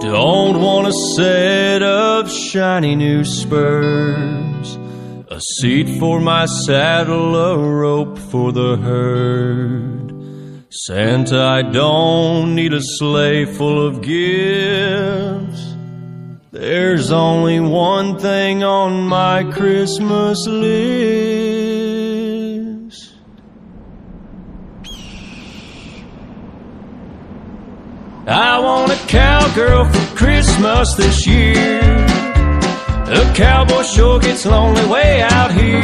Don't want a set of shiny new spurs, a seat for my saddle, a rope for the herd. Santa, I don't need a sleigh full of gifts. There's only one thing on my Christmas list. I want a cowgirl for Christmas this year. A cowboy sure gets lonely way out here.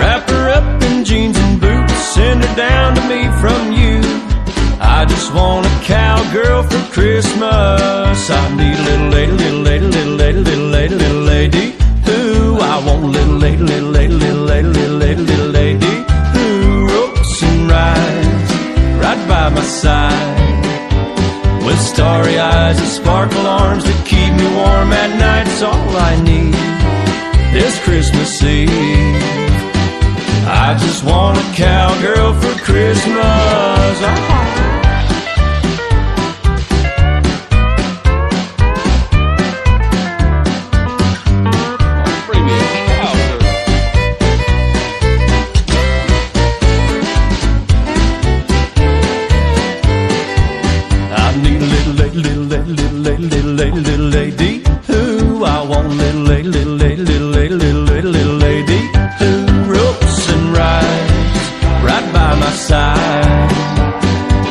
Wrap her up in jeans and boots, send her down to me from you. I just want a cowgirl for Christmas. I need a little lady, little lady, little lady, little lady, little lady. Ooh, I want a little lady, little lady, little lady, little lady, little lady. Ooh, ropes and rides, right by my side. With starry eyes and sparkle arms to keep me warm at night's all I need this Christmas Eve. I just want a cowgirl for Christmas. Lady, little lady. Ooh, I want little lady, little lady, little lady, little lady, little lady. Ooh, ropes and rides right by my side.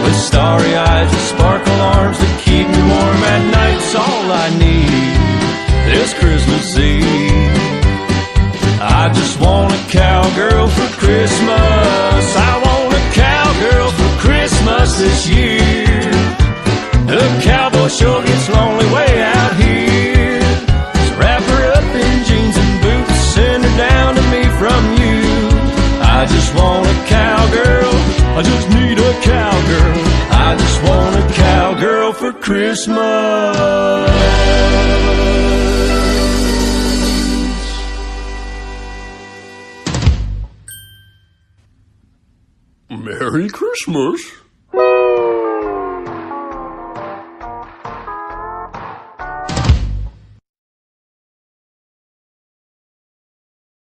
With starry eyes and sparkle arms to keep me warm at night's all I need this Christmas Eve. I just want a cowgirl for Christmas. I want a cowgirl for Christmas this year. Christmas. Merry Christmas.